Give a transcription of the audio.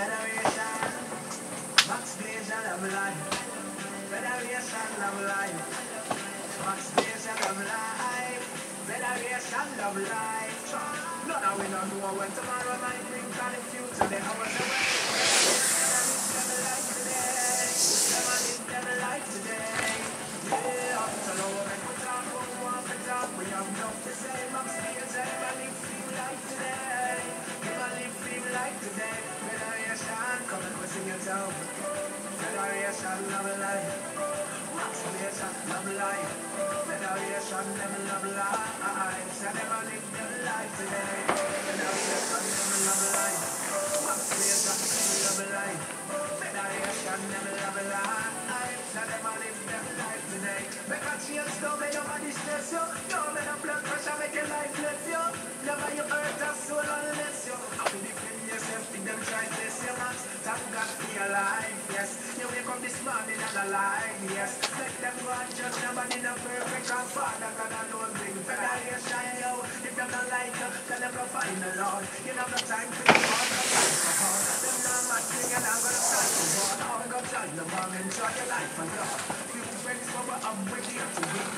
Federation, Max Blazer, I'm alive. Federation, I'm alive. Max Blazer, I'm alive. Federation, I'm alive. No, no, we don't know when tomorrow might bring, can it future, the hours away. We have nothing to say, Max Blazer, never live free like today. Never live free like today. Sing it out. Federation, love life. Backstage, love life. Federation, them love life. So them a live them life today. Federation, them love life. Backstage, them love life. Federation, them love life. Life today. Make a change, don't make nobody stress you. Don't make morning yes. Let them go and judge nobody no perfect. And Father God alone bring federation, yo. If them not like you, tell them go find the Lord. You have no time for the God. Them not mad thing and I'm gonna stand for God. I'm gonna tell enjoy your life and God. You friends, but I'm with you to.